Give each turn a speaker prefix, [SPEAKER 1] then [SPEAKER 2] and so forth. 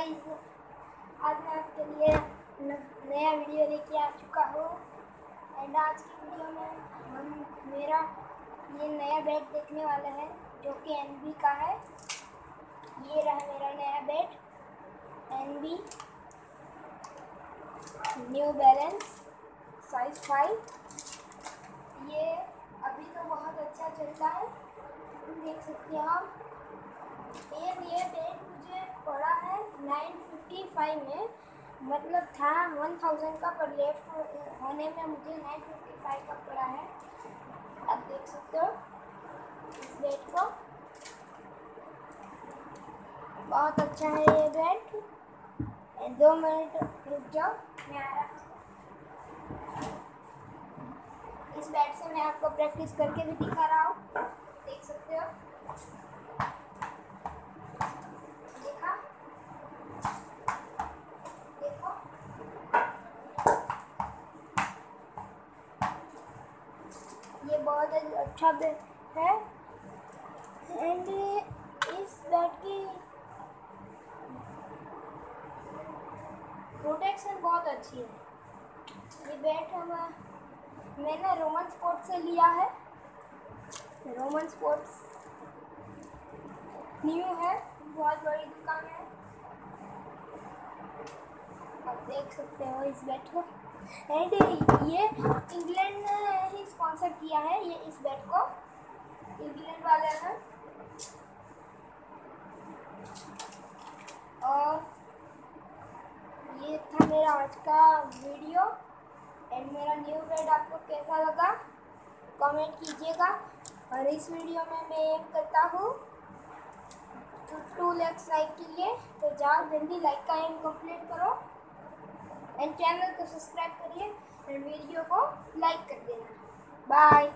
[SPEAKER 1] Guys आज मैं आपके लिए नया वीडियो लेके आ चुका हूँ एंड आज की वीडियो में हम मेरा ये नया बेड देखने वाला है जो कि एन का है ये रहा मेरा नया bed N New Balance size five ये अभी तो बहुत अच्छा चलता है। देख सकते हो आप। 955 में मतलब था 1000 का, पर लेफ़्ट होने में मुझे 955 का पड़ा है। आप देख सकते हो इस बेड को। बहुत अच्छा है ये बेड दो मिनट रुक जाओ, मैं आ रहा इस बेड से मैं आपको प्रैक्टिस करके भी दिखा रहा हूँ। देख सकते हो। ये बहुत अच्छा है। एंड इस बैट की प्रोटेक्शन बहुत अच्छी है। ये बैट हम, मैंने रोमन स्पोर्ट्स से लिया है। रोमन स्पोर्ट्स न्यू है, बहुत बड़ी दुकान है। आप देख सकते हो इस बैट को। एंड ये इंग्लैंड ही किया है, ये इस बैट को। इंग्लैंड वाले हैं। और ये था मेरा आज का वीडियो एंड मेरा न्यू बेड आपको कैसा लगा कमेंट कीजिएगा। और इस वीडियो में मैं एम करता हूँ। टू लैक्स लाइक के लिए तो जाओ जल्दी लाइक का एम कंप्लीट करो। एंड चैनल को सब्सक्राइब करिए। और वीडियो को लाइक कर देना। Bye.